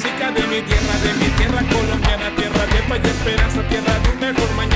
música de mi tierra, de mi tierra colombiana, tierra de paz y esperanza, tierra de un mejor mañana,